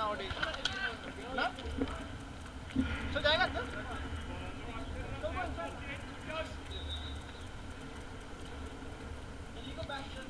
nowadays. No? So जाएगा अंदर? on, sir. Yes. Can you go back?